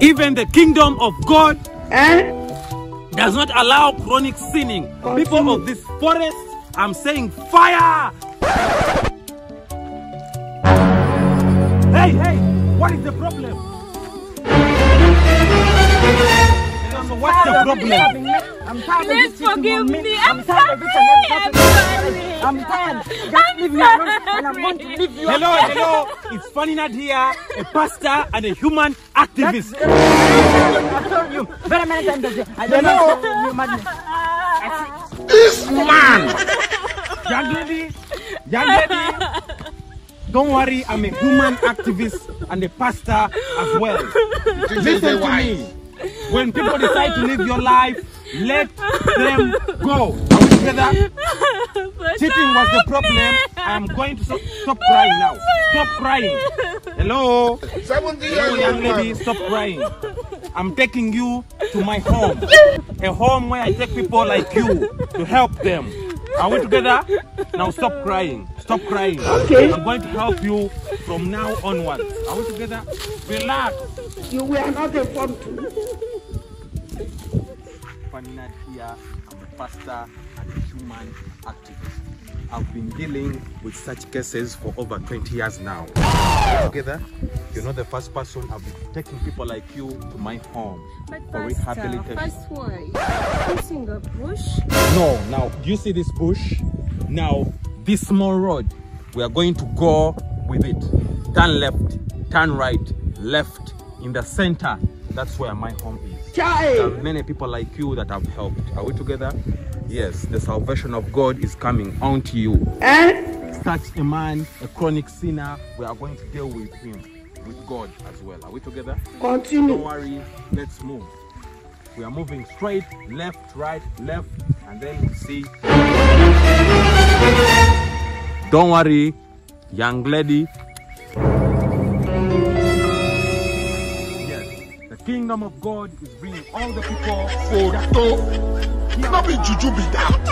Even the kingdom of God Eh? does not allow chronic sinning. People of this forest, I'm saying fire! Hey, hey, what is the problem? So what's the problem? I'm tired Please of this cheating forgive me. I'm tired of it sorry. I'm everything. sorry. I'm tired. Just leave me alone and I'm going to leave you. Hello, hello, it's Funny Nadia, a pastor and a human activist. I told you very many times. I don't know. You madness. Young lady, young lady, don't worry, I'm a human activist and a pastor as well. Listen to me. When people decide to live your life, let them go. Are we together? Cheating was the problem. I am going to stop, stop crying now. Stop crying. Hello? Hello, young lady, stop crying. I'm taking you to my home. A home where I take people like you to help them. Are we together? Now stop crying. Stop crying. Okay. I'm going to help you from now onwards. Are we together? Relax. You were not informed. Funny Nad here. Pastor and a human activist. I've been dealing with such cases for over 20 years now. Together, you're not the first person. I've been taking people like you to my home But for Pastor, rehabilitation. first why? Using a bush? No, now, do you see this bush? Now, this small road, we are going to go with it. Turn left, turn right, left, in the center. That's where my home is. There are many people like you that have helped. Are we together? Yes, the salvation of God is coming onto you. Eh? Such a man, a chronic sinner, we are going to deal with him, with God as well. Are we together? Continue. Don't worry, let's move. We are moving straight, left, right, left, and then we see. Don't worry, young lady. Kingdom of God is bringing all the people. for Photo. Not be juju be that.